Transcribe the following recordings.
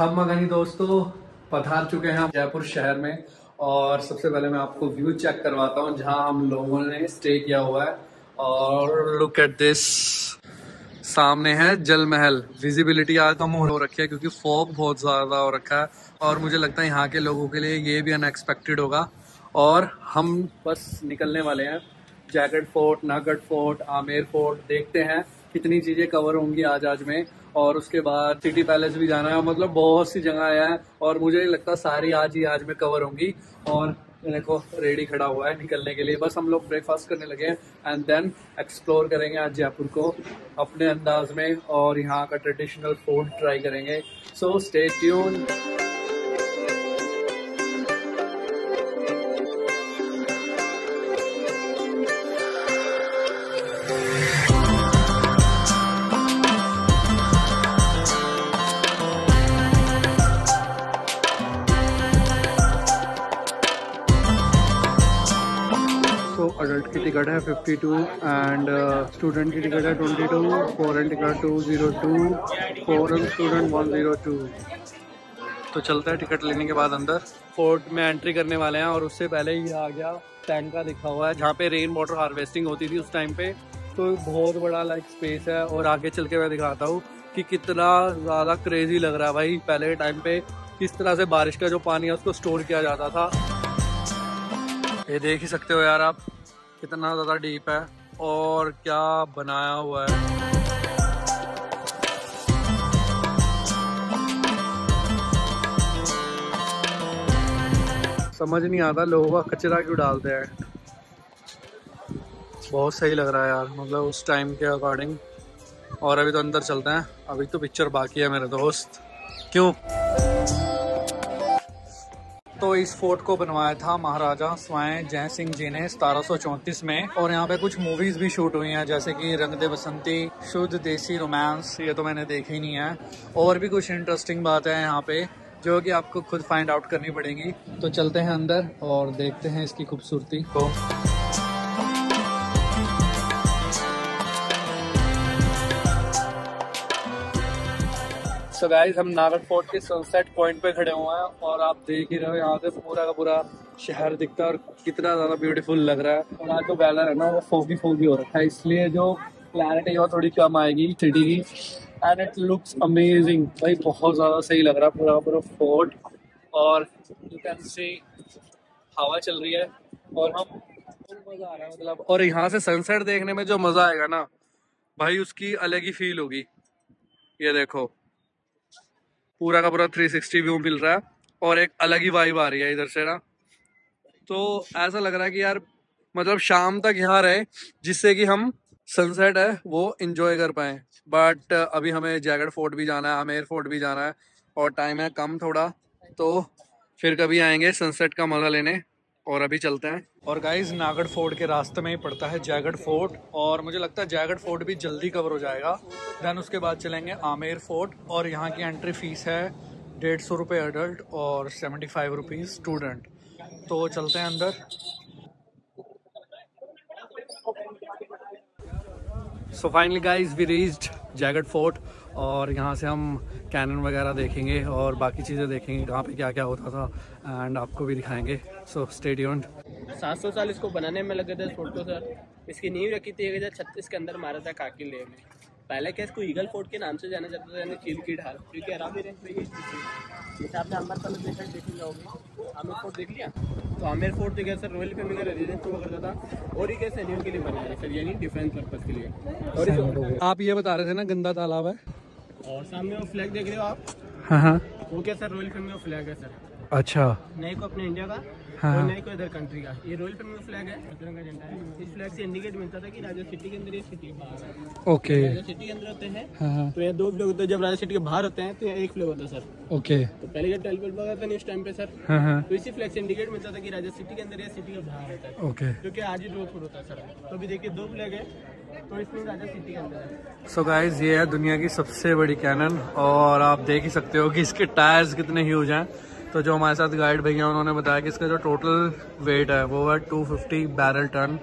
खमगनी दोस्तों, पधार चुके हैं हम जयपुर शहर में। और सबसे पहले मैं आपको व्यू चेक करवाता हूँ, जहाँ हम लोगों ने स्टे किया हुआ है। और लुक एट दिस सामने है जल महल विजिबिलिटी आज कम हो रखी है, क्योंकि फॉग बहुत ज़्यादा हो रखा है। और मुझे लगता है यहाँ के लोगों के लिए ये भी अनएक्सपेक्टेड होगा। और हम बस निकलने वाले हैं। जैकेट फोर्ट नागढ़ फोर्ट आमेर फोर्ट देखते हैं कितनी चीज़ें कवर होंगी आज आज में। और उसके बाद सिटी पैलेस भी जाना है। मतलब बहुत सी जगह आया है और मुझे नहीं लगता सारी आज ही आज में कवर होंगी। और देखो, रेडी खड़ा हुआ है निकलने के लिए। बस हम लोग ब्रेकफास्ट करने लगे हैं एंड देन एक्सप्लोर करेंगे आज जयपुर को अपने अंदाज में और यहाँ का ट्रेडिशनल फ़ूड ट्राई करेंगे। सो स्टे ट्यून अडल्ट की टिकट है 52 एंड स्टूडेंट की टिकट है 22 फॉरन टिकट 202 फॉरन स्टूडेंट 102 तो चलता है टिकट लेने के बाद अंदर। फोर्ट में एंट्री करने वाले हैं और उससे पहले ही आ गया टैंक का लिखा हुआ है, जहाँ पे रेन वाटर हार्वेस्टिंग होती थी उस टाइम पे। तो बहुत बड़ा लाइक स्पेस है और आगे चल के मैं दिखाता हूँ कि कितना ज़्यादा क्रेजी लग रहा है भाई पहले के टाइम पे। किस तरह से बारिश का जो पानी है उसको स्टोर किया जाता था। ये देख ही सकते हो यार आप। कितना ज़्यादा डीप है और क्या बनाया हुआ है। समझ नहीं आता लोगों का कचरा क्यों डालते हैं। बहुत सही लग रहा है यार मतलब उस टाइम के अकॉर्डिंग और अभी तो अंदर चलते हैं, अभी तो पिक्चर बाकी है मेरे दोस्त। क्यों? तो इस फोर्ट को बनवाया था महाराजा स्वाय जय सिंह जी ने सतारह में। और यहाँ पे कुछ मूवीज़ भी शूट हुई हैं, जैसे कि रंग दे बसंती, शुद्ध देसी रोमांस ये तो मैंने देखी नहीं है। और भी कुछ इंटरेस्टिंग बात है यहाँ पे, जो कि आपको खुद फाइंड आउट करनी पड़ेगी। तो चलते हैं अंदर और देखते हैं इसकी खूबसूरती को। सो गाइस हम नागर फोर्ट के सनसेट पॉइंट पे खड़े हुए हैं और आप देख ही रहे हो यहाँ से पूरा का पूरा शहर दिखता है और कितना ज़्यादा ब्यूटीफुल लग रहा है। और आज जो वेदर है ना, वो फोगी फोगी हो रखा है, इसलिए जो क्लैरिटी है थोड़ी कम आएगी सिटी की। एंड इट लुक्स अमेजिंग भाई, बहुत ज़्यादा सही लग रहा है पूरा पूरा फोर्ट और यू कैन सी हवा चल रही है और हम मज़ा आ रहा है मतलब। और यहाँ से सनसेट देखने में जो मज़ा आएगा ना, भाई, उसकी अलग ही फील होगी। ये देखो। पूरा का पूरा 360 व्यू मिल रहा है और एक अलग ही वाइब आ रही है इधर से ना। तो ऐसा लग रहा है कि यार मतलब शाम तक यहाँ रहे, जिससे कि हम सनसेट है, वो इंजॉय कर पाए। बट अभी हमें जैगड फोर्ट भी जाना है आमेर फोर्ट भी जाना है, और टाइम है कम थोड़ा तो फिर कभी आएँगे सनसेट का मज़ा लेने। और अभी चलते हैं। और गाइज़ नागढ़ फोर्ट के रास्ते में ही पड़ता है जयगढ़ फोर्ट और मुझे लगता है जयगढ़ फोर्ट भी जल्दी कवर हो जाएगा। देन उसके बाद चलेंगे आमेर फोर्ट और यहाँ की एंट्री फ़ीस है डेढ़ सौ रुपये अडल्ट और सेवेंटी फाइव रुपीज़ स्टूडेंट तो चलते हैं अंदर। So finally guys we reached Jaigarh fort और यहाँ से हम कैनन वगैरह देखेंगे और बाकी चीज़ें देखेंगे कहाँ पे क्या क्या होता था एंड आपको भी दिखाएँगे। सो स्टेडियम सात सौ साल इसको बनाने में लगे थे फोर्ट को सर। इसकी नींव रखी थी एक हज़ार छत्तीस के अंदर मारा था काकी ले में। पहले क्या इसको ईगल फोर्ट के नाम से जाना जाता था यानी चील की ढाल। क्योंकि आराम ही जैसे आपने अम्बर कलर देखा देख जाओगे आमिर फोर्ट देख लिया? तो आमिर फोर्ट जो सर रॉयल फैमिली का रेजिडेंस हुआ करता था और ये सैनियों के लिए बनाया सर यानी डिफेंस पर्पज के लिए। और आप ये बता रहे थे ना गंदा तालाब है। और सामने वो फ्लैग देख रहे हो आप? हाँ हाँ। वो क्या सर रॉयल फैमिली का फ्लैग है सर अच्छा। नए को अपने इंडिया का? हाँ, और हाँ। को इधर कंट्री का? ये रॉयल फैमिली फ्लैग है तिरंगा झंडा है? इस फ्लैग से इंडिकेट मिलता था कि राजा सिटी के अंदर ये सिटी बाहर ओके। राजा सिटी के अंदर होते हैं हाँ हाँ। तो ये दो फ्लैग होते हैं। जब राजा सिटी के बाहर होते हैं तो एक फ्लैग होता है सर ओके। तो पहले जब ट्वेल्व था इस टाइम पे सर हाँ तो इसी फ्लैग से इंडिकेट मिलता था कि राजा सिटी के अंदर या सिटी के बाहर होता है। ओके। क्योंकि आज ही जोधपुर होता है सर तो अभी देखिए दो फ्लैग है। सो गाइज़ ये है दुनिया की सबसे बड़ी कैनन और आप देख ही सकते हो कि इसके टायर्स कितने ह्यूज हैं। तो जो हमारे साथ गाइड भैया उन्होंने बताया कि इसका जो टोटल वेट है, वो है 250 बैरल टन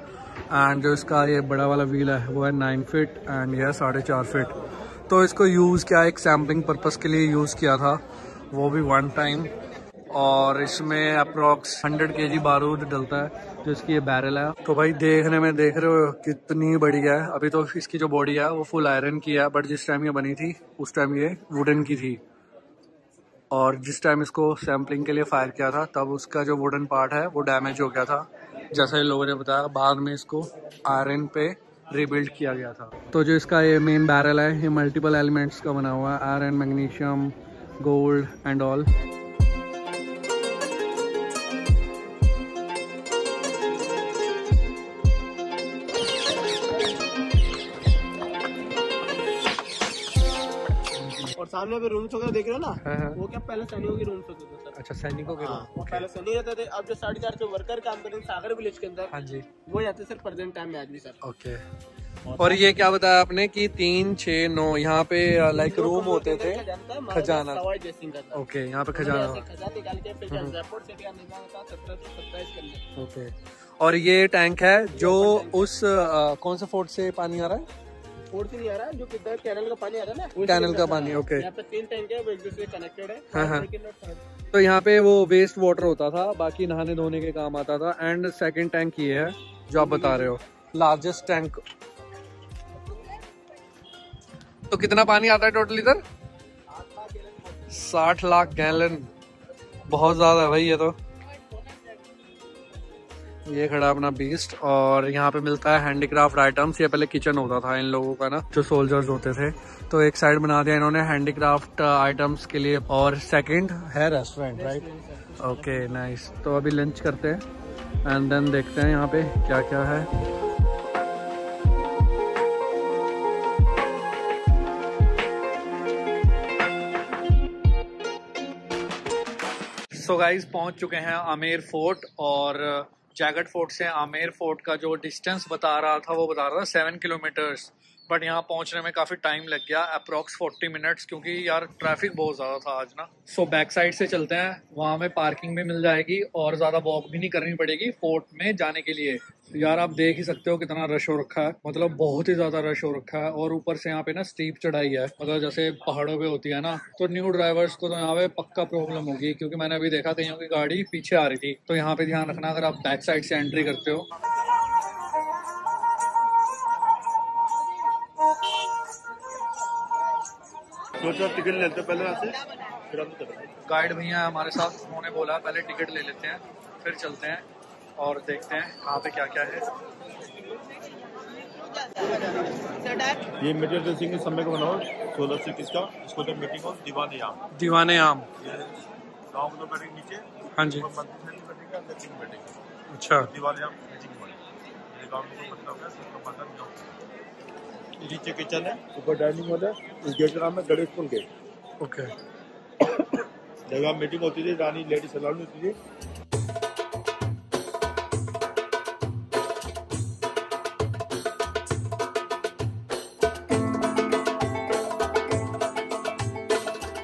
एंड जो इसका ये बड़ा वाला व्हील है, वो है नाइन फिट एंड ये है साढ़े चार फिट तो इसको यूज़ किया, एक सैम्पलिंग पर्पज़ के लिए यूज़ किया था, वो भी वन टाइम और इसमें अप्रोक्स 100 के जी बारूद डलता है जो इसकी ये बैरल है। तो भाई देखने में देख रहे हो कितनी बड़ी है। अभी तो इसकी जो बॉडी है वो फुल आयरन की है बट जिस टाइम ये बनी थी उस टाइम ये वुडन की थी। और जिस टाइम इसको सैम्पलिंग के लिए फायर किया था तब उसका जो वुडन पार्ट है वो डैमेज हो गया था। जैसा लोगों ने बताया बाद में इसको आयरन पे रिबिल्ड किया गया था। तो जो इसका ये मेन बैरल है ये मल्टीपल एलिमेंट्स का बना हुआ है iron magnesium gold and all और सामने अभी रूम्स वगैरह देख रहे हो ना हाँ, हाँ। वो क्या पहले सैनिकों की रूम्स होते थे सर? अच्छा सैनिकों के हाँ, वो पहले सैनिक रहते थे। अब जो साढ़े चार जो वर्कर काम करते हैं सागर विलेज के अंदर हाँ जी। वो जाते सर प्रेजेंट टाइम में आज भी सर। ओके और ये क्या बताया आपने कि तीन छः नौ यहाँ पे लाइक रूम होते थे खजाना। ओके यहाँ पे खजाना सौ ओके और ये टैंक है जो उस कौन सा फोर्ट से पानी आ रहा है? फोर्ट से नहीं आ रहा जो किधर कैनल का पानी आ रहा है ना कैनल का पानी। ओके। यहाँ पे तीन टैंक है वो एक दूसरे कनेक्टेड है हाँ, हाँ। तो यहाँ पे वो वेस्ट वाटर होता था बाकी नहाने धोने के काम आता था एंड सेकंड टैंक ये है जो आप बता रहे हो लार्जेस्ट टैंक तो कितना पानी आता है टोटल इधर साठ लाख गैलन बहुत ज़्यादा है भाई ये तो ये खड़ा अपना बीस्ट और यहाँ पे मिलता है हैंडीक्राफ्ट आइटम्स ये पहले किचन होता था इन लोगों का ना, जो सोल्जर्स होते थे। तो एक साइड बना दिया इन्होंने हैंडीक्राफ्ट आइटम्स के लिए। और सेकंड है रेस्टोरेंट राइट ओके नाइस तो अभी लंच करते हैं एंड देन देखते हैं यहाँ पे क्या क्या है। सो गाइस पहुँच चुके हैं आमेर फोर्ट और जैगट फोर्ट से आमेर फोर्ट का जो डिस्टेंस बता रहा था, वो बता रहा था सेवन किलोमीटर्स बट यहाँ पहुँचने में काफ़ी टाइम लग गया अप्रॉक्स फोर्टी मिनट्स क्योंकि यार ट्रैफ़िक बहुत ज़्यादा था आज ना। सो बैक साइड से चलते हैं, वहाँ में पार्किंग भी मिल जाएगी, और ज़्यादा वॉक भी नहीं करनी पड़ेगी फोर्ट में जाने के लिए। यार आप देख ही सकते हो कितना रश हो रखा है मतलब बहुत ही ज़्यादा रश हो रखा है, और ऊपर से यहाँ पे ना स्टीप चढ़ाई है। मतलब जैसे पहाड़ों पे होती है ना तो न्यू ड्राइवर्स को तो यहाँ पे पक्का प्रॉब्लम होगी, क्योंकि मैंने अभी देखा कईयों की गाड़ी पीछे आ रही थी। तो यहाँ पे ध्यान रखना, अगर आप बैक साइड से एंट्री करते हो। सोचा टिकट लेते पहले यहाँ से फिर हम गाइड भैया हमारे साथ उन्होंने बोला पहले टिकट ले लेते हैं फिर चलते हैं और देखते हैं कहाँ पे क्या क्या है। ये मेजर सिंह के समय का बनाओ सोलह से किसका इसको जब मीटिंग हो दीवाने यहाँ दीवाने आम गाँव में तो बैठेंगे नीचे हाँ जी। अच्छा। दीवाने यहाँ मीटिंग बने गाँव में तो मतलब नीचे किचन है। ऊपर डाइनिंग हॉल है इस गेट का नाम है गणेश पुल गेट। ओके। जगह मीटिंग होती थी रानी लेडी सलाल होती थी।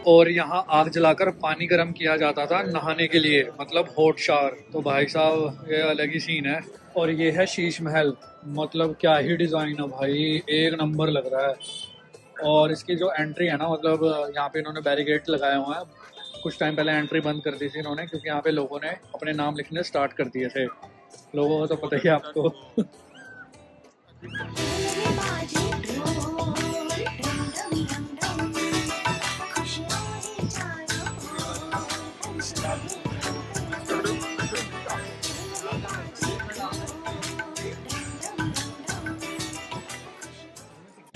और यहाँ आग जलाकर पानी गर्म किया जाता था नहाने के लिए। मतलब हॉट शावर तो भाई साहब, ये अलग ही सीन है। और ये है शीश महल। मतलब क्या ही डिज़ाइन है भाई। एक नंबर लग रहा है। और इसकी जो एंट्री है ना मतलब यहाँ पे इन्होंने बैरिकेड लगाए हुए हैं। कुछ टाइम पहले एंट्री बंद कर दी थी इन्होंने, क्योंकि यहाँ पे लोगों ने अपने नाम लिखने स्टार्ट कर दिए थे। लोगों को तो पता ही आपको।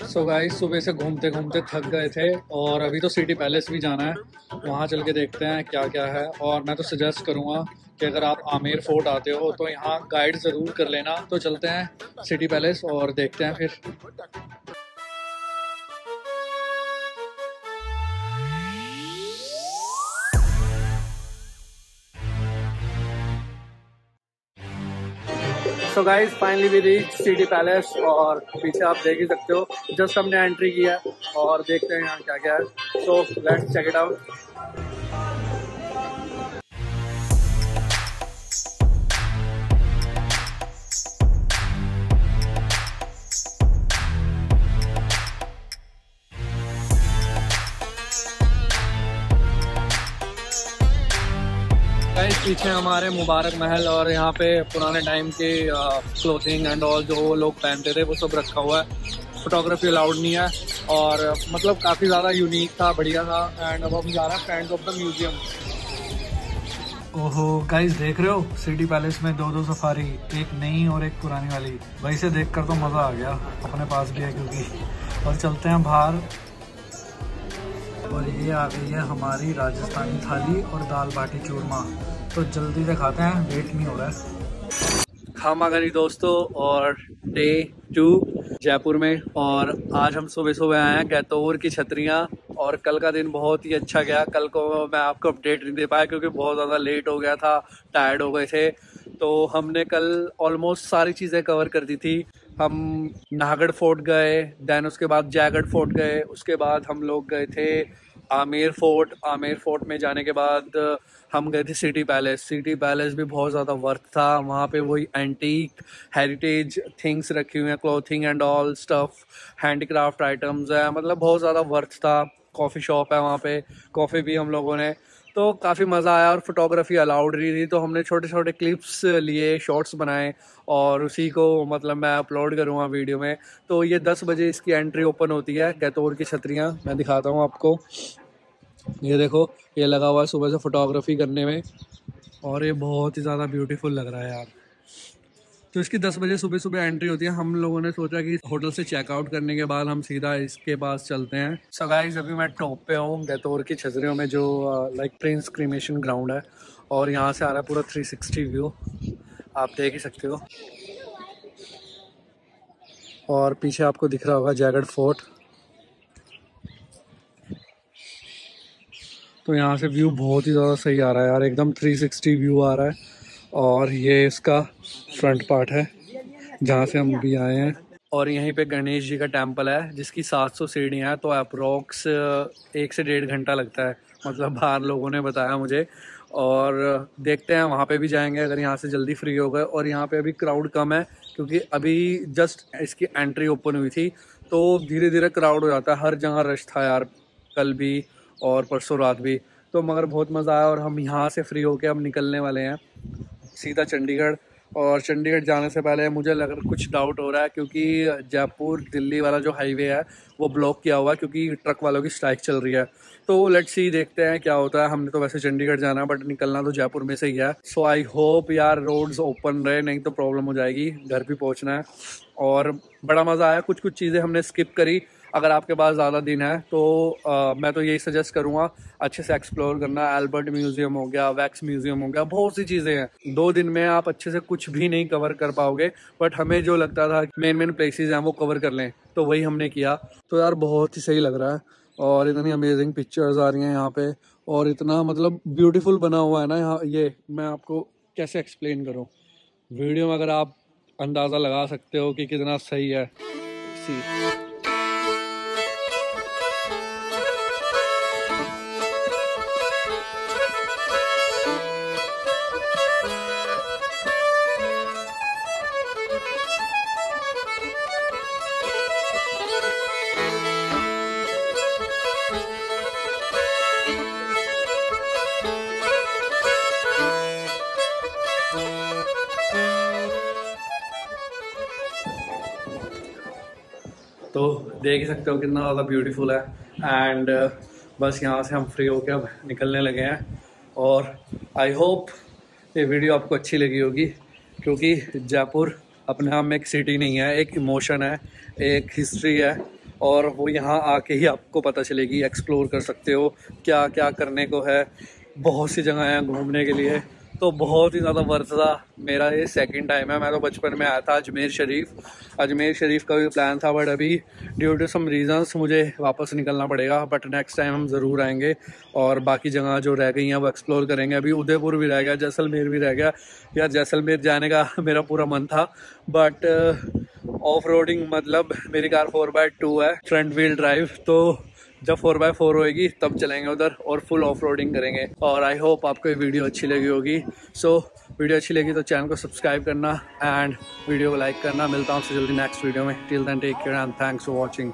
सो गाइस सुबह से घूमते घूमते थक गए थे और अभी तो सिटी पैलेस भी जाना है। वहाँ चल के देखते हैं क्या क्या है। और मैं तो सजेस्ट करूँगा कि अगर आप आमेर फोर्ट आते हो तो यहाँ गाइड ज़रूर कर लेना। तो चलते हैं सिटी पैलेस और देखते हैं फिर। So guys finally we reach city palace और पीछे आप देख ही सकते हो जस्ट हमने एंट्री किया और देखते हैं यहाँ क्या क्या है। So let's check it out guys पीछे हमारे मुबारक महल और यहाँ पे पुराने टाइम के क्लोथिंग एंड ऑल जो लोग पहनते थे, वो सब रखा हुआ है। फोटोग्राफी अलाउड नहीं है और मतलब काफ़ी ज़्यादा यूनिक था, बढ़िया था। एंड अब हम जा रहे हैं फ्रेंड्स ऑफ़ द म्यूज़ियम ओहो गाइस देख रहे हो? सिटी पैलेस में दो दो सफारी एक नई और एक पुरानी वाली। वही से देख तो मज़ा आ गया, अपने पास भी है क्योंकि। और चलते हैं बाहर। और ये आ गई है हमारी राजस्थानी थाली और दाल बाटी चूरमा। तो जल्दी से खाते हैं वेट नहीं हो रहा है। खामा गनी दोस्तों और डे टू जयपुर में। और आज हम सुबह सुबह आए हैं गैतौर की छतरियाँ और कल का दिन बहुत ही अच्छा गया। कल को मैं आपको अपडेट नहीं दे पाया क्योंकि बहुत ज़्यादा लेट हो गया था टायर्ड हो गए थे। तो हमने कल ऑलमोस्ट सारी चीज़ें कवर कर दी थी। हम नाहगढ़ फोर्ट गए देन उसके बाद जयगढ़ फोर्ट गए, उसके बाद हम लोग गए थे आमेर फोर्ट। आमेर फोर्ट में जाने के बाद हम गए थे सिटी पैलेस। सिटी पैलेस भी बहुत ज़्यादा वर्थ था। वहाँ पे वही एंटीक हेरिटेज थिंग्स रखी हुई हैं clothing and all stuff handicraft items है। मतलब बहुत ज़्यादा वर्थ था। कॉफ़ी शॉप है वहाँ पे। कॉफ़ी भी हम लोगों ने तो काफ़ी मज़ा आया और फोटोग्राफी अलाउड नहीं थी तो हमने छोटे छोटे क्लिप्स लिए शॉर्ट्स बनाए और उसी को मतलब मैं अपलोड करूँगा वीडियो में। तो ये दस बजे इसकी एंट्री ओपन होती है कैतोर की छतरियाँ, मैं दिखाता हूँ आपको। ये देखो, ये लगा हुआ है सुबह से फोटोग्राफी करने में और ये बहुत ही ज़्यादा ब्यूटीफुल लग रहा है यार। तो इसकी दस बजे सुबह सुबह एंट्री होती है। हम लोगों ने सोचा कि होटल से चेकआउट करने के बाद हम सीधा इसके पास चलते हैं। सो गाइस अभी मैं टॉप पे हूँ गैतौर की छजरियों में जो लाइक प्रिंस क्रीमेशन ग्राउंड है और यहाँ से आ रहा है पूरा 360 व्यू आप देख ही सकते हो। और पीछे आपको दिख रहा होगा जयगढ़ फोर्ट तो यहाँ से व्यू बहुत ही ज़्यादा सही आ रहा है यार, एकदम 360 व्यू आ रहा है। और ये इसका फ्रंट पार्ट है, जहाँ से हम भी आए हैं। और यहीं पे गणेश जी का टेंपल है, जिसकी 700 सीढ़ियाँ हैं तो अप्रोक्स एक से डेढ़ घंटा लगता है। मतलब बाहर लोगों ने बताया मुझे। और देखते हैं, वहाँ पे भी जाएँगे, अगर यहाँ से जल्दी फ्री हो गए। और यहाँ पे अभी क्राउड कम है, क्योंकि अभी जस्ट इसकी एंट्री ओपन हुई थी तो धीरे धीरे क्राउड हो जाता है। हर जगह रश था यार, कल भी और परसों रात भी। तो मगर बहुत मज़ा आया और हम यहाँ से फ्री होके अब निकलने वाले हैं। सीधा चंडीगढ़, और चंडीगढ़ जाने से पहले मुझे लग, कुछ डाउट हो रहा है क्योंकि जयपुर, दिल्ली वाला जो हाईवे है, वो ब्लॉक किया हुआ है क्योंकि ट्रक वालों की स्ट्राइक चल रही है। तो लेट्स सी देखते हैं क्या होता है। हमने तो वैसे चंडीगढ़ जाना है बट निकलना तो जयपुर में से ही है। सो आई होप यार रोड्स ओपन रहे, नहीं तो प्रॉब्लम हो जाएगी। घर भी पहुँचना है। और बड़ा मज़ा आया कुछ कुछ चीज़ें हमने स्किप करी। अगर आपके पास ज़्यादा दिन है तो आ, मैं तो यही सजेस्ट करूँगा अच्छे से एक्सप्लोर करना। एल्बर्ट म्यूज़ियम हो गया वैक्स म्यूज़ियम हो गया बहुत सी चीज़ें हैं। दो दिन में आप अच्छे से कुछ भी नहीं कवर कर पाओगे बट हमें जो लगता था मेन मेन प्लेसेस हैं वो कवर कर लें तो वही हमने किया। तो यार बहुत ही सही लग रहा है और इतनी अमेजिंग पिक्चर्स आ रही हैं यहाँ पे और इतना मतलब ब्यूटीफुल बना हुआ है ना यहाँ ये मैं आपको कैसे एक्सप्लेन करूँ? वीडियो में अगर आप अंदाज़ा लगा सकते हो कि कितना सही है। सी देख ही सकते हो कितना ज़्यादा ब्यूटीफुल है। एंड बस यहाँ से हम फ्री होकर अब निकलने लगे हैं। और आई होप ये वीडियो आपको अच्छी लगी होगी, क्योंकि जयपुर अपने आप में एक सिटी नहीं है, एक इमोशन है, एक हिस्ट्री है। और वो यहाँ आके ही आपको पता चलेगी एक्सप्लोर कर सकते हो क्या क्या करने को है। बहुत सी जगह हैं घूमने के लिए। तो बहुत ही ज़्यादा वर्थ था। मेरा ये सेकंड टाइम है। मैं तो बचपन में आया था अजमेर शरीफ। अजमेर शरीफ का भी प्लान था बट अभी ड्यू टू सम रीजंस मुझे वापस निकलना पड़ेगा। बट नेक्स्ट टाइम हम ज़रूर आएँगे और बाकी जगह जो रह गई हैं, वो एक्सप्लोर करेंगे। अभी उदयपुर भी रह गया, जैसलमेर भी रह गया। यार जैसलमेर जाने का मेरा पूरा मन था। बट ऑफ़ रोडिंग मतलब मेरी कार फोर बाय टू है। फ्रंट व्हील ड्राइव तो जब फोर बाय फोर होएगी तब चलेंगे उधर और फुल ऑफ़ रोडिंग करेंगे। और आई होप आपको ये वीडियो अच्छी लगी होगी। सो so, वीडियो अच्छी लगी तो चैनल को सब्सक्राइब करना एंड वीडियो को लाइक करना। मिलता हूँ आपसे जल्दी नेक्स्ट वीडियो में। Till then take care and thanks for watching